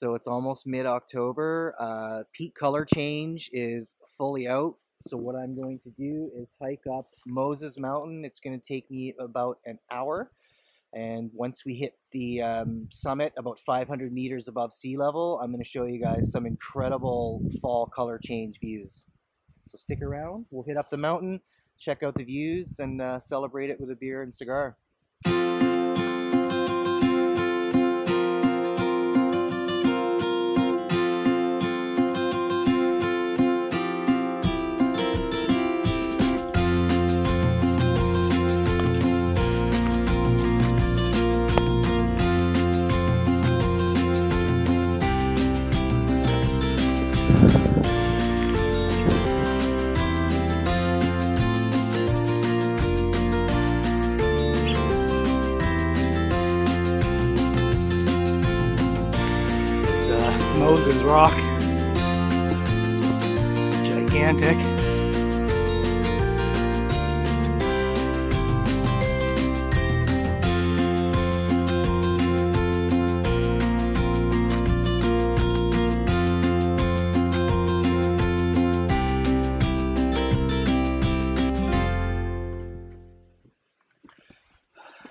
So it's almost mid-October. Uh, peak color change is fully out. So what I'm going to do is hike up Moses Mountain. It's going to take me about an hour. And once we hit the um, summit, about 500 meters above sea level, I'm going to show you guys some incredible fall color change views. So stick around. We'll hit up the mountain, check out the views, and uh, celebrate it with a beer and cigar. Moses Rock. Gigantic.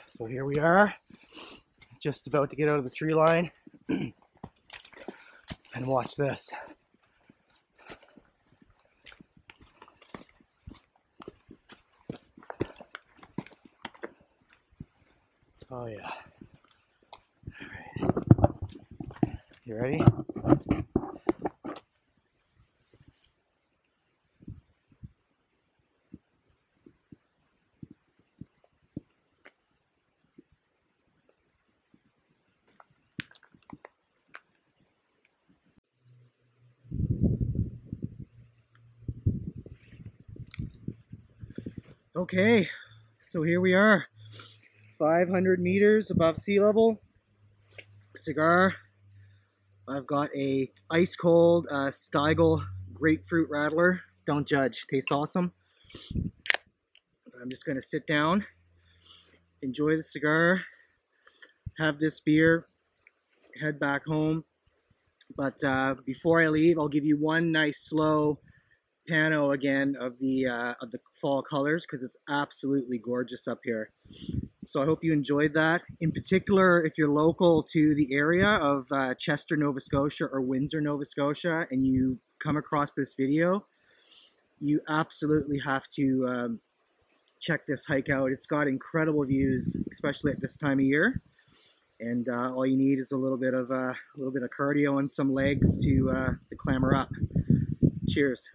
So here we are, just about to get out of the tree line. and watch this. Oh yeah. All right. You ready? Okay, so here we are, 500 meters above sea level. Cigar. I've got a ice cold uh, Stiegl grapefruit Radler. Don't judge. Tastes awesome. I'm just gonna sit down, enjoy the cigar, have this beer, head back home. But uh, before I leave, I'll give you one nice slow pano again of the uh, of the fall colors because it's absolutely gorgeous up here. So I hope you enjoyed that. In particular, if you're local to the area of uh, Chester, Nova Scotia or Windsor, Nova Scotia, and you come across this video, you absolutely have to um, check this hike out. It's got incredible views, especially at this time of year. And uh, all you need is a little bit of uh, a little bit of cardio and some legs to uh, to clamber up. Cheers.